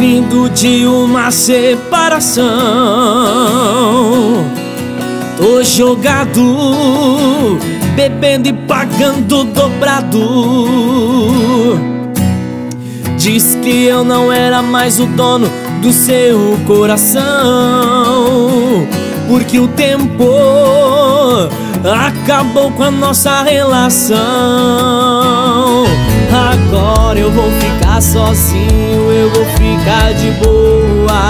vindo de uma separação. Tô jogado, bebendo e pagando dobrado. Diz que eu não era mais o dono do seu coração. Porque o tempo acabou com a nossa relação. Agora eu vou ficar sozinho, vou ficar de boa.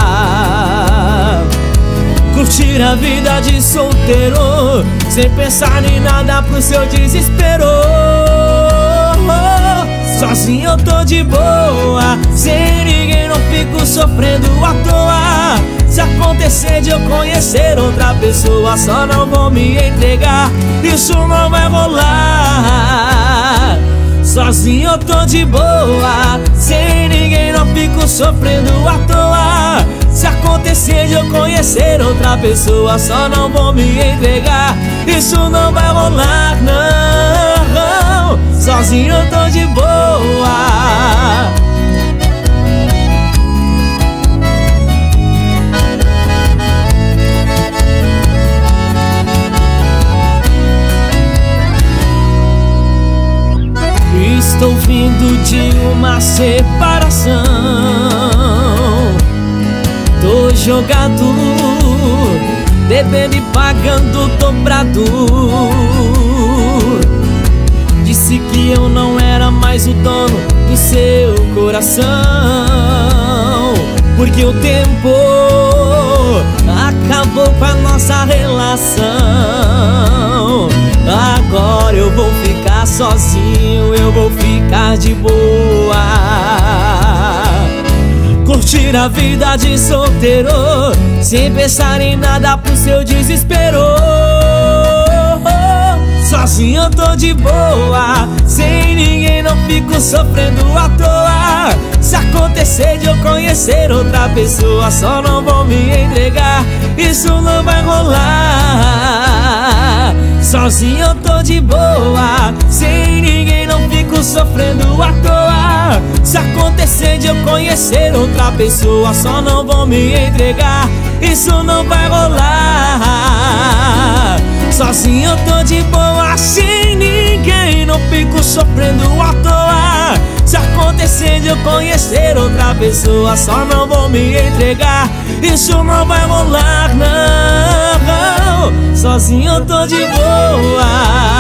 Curtir a vida de solteiro, sem pensar em nada pro seu desespero. Sozinho eu tô de boa, sem ninguém não fico sofrendo à toa. Se acontecer de eu conhecer outra pessoa, só não vou me entregar, isso não vai rolar. Sozinho eu tô de boa, sem ninguém não fico sofrendo à toa. Se acontecer de eu conhecer outra pessoa, só não vou me entregar, isso não vai rolar, não. Sozinho eu tô de boa. Estou vindo de uma separação. Tô jogado, bebendo e pagando dobrado. Disse que eu não era mais o dono do seu coração. Porque o tempo acabou com a nossa relação. Agora eu vou ficar sozinho, de boa. Curtir a vida de solteiro Sem pensar em nada pro seu desespero. Sozinho eu tô de boa Sem ninguém não fico sofrendo à toa. Se acontecer de eu conhecer outra pessoa Só não vou me entregar Isso não vai rolar. Sozinho eu tô de boa Sem ninguém sofrendo à toa. Se acontecer de eu conhecer outra pessoa Só não vou me entregar. Isso não vai rolar. Sozinho eu tô de boa Sem ninguém não fico sofrendo à toa. Se acontecer de eu conhecer outra pessoa Só não vou me entregar. Isso não vai rolar, não. Sozinho eu tô de boa